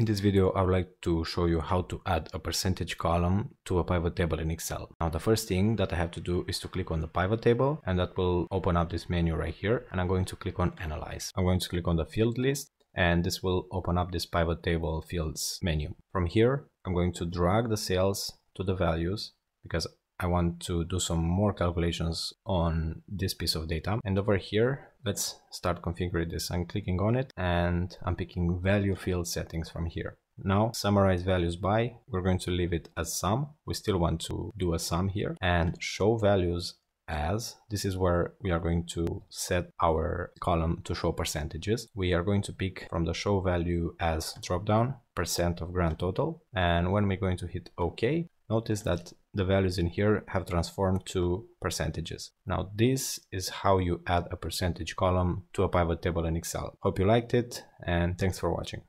In this video, I would like to show you how to add a percentage column to a pivot table in Excel. Now, the first thing that I have to do is to click on the pivot table and that will open up this menu right here. And I'm going to click on analyze. I'm going to click on the field list and this will open up this pivot table fields menu. From here, I'm going to drag the sales to the values because I want to do some more calculations on this piece of data. And over here, let's start configuring this. I'm clicking on it and I'm picking value field settings from here. Now summarize values by, we're going to leave it as sum. We still want to do a sum here and show values as this is where we are going to set our column to show percentages we are going to pick from the show value as drop down percent of grand total and when we're going to hit ok notice that the values in here have transformed to percentages. Now this is how you add a percentage column to a pivot table in Excel. Hope you liked it and thanks for watching.